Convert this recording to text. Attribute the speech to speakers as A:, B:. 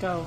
A: Go.